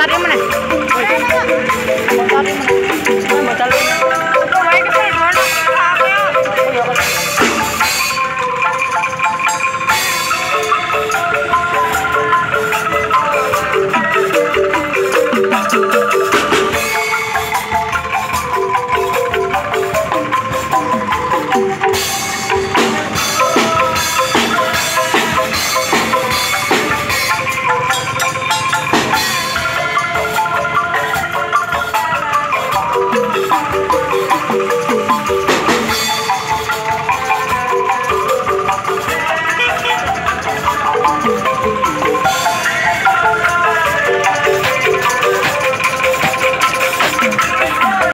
Tarik mana?